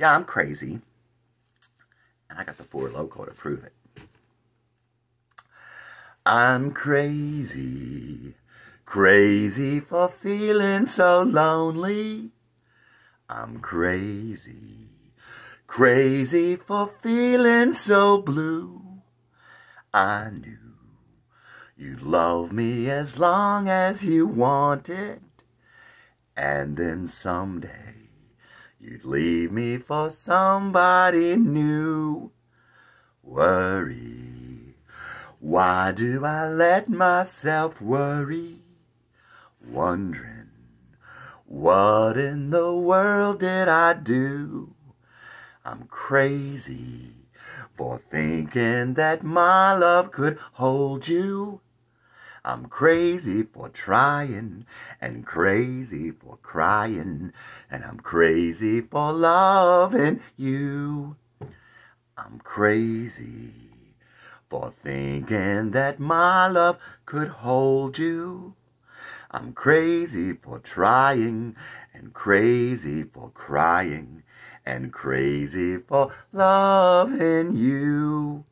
Yeah, I'm crazy. And I got the Four Loco to prove it. I'm crazy, crazy for feeling so lonely. I'm crazy, crazy for feeling so blue. I knew you'd love me as long as you wanted, and then someday you'd leave me for somebody new. Worry, why do I let myself worry? Wondering what in the world did I do? I'm crazy for thinking that my love could hold you. I'm crazy for trying and crazy for crying and I'm crazy for loving you. I'm crazy for thinking that my love could hold you. I'm crazy for trying and crazy for crying and crazy for loving you.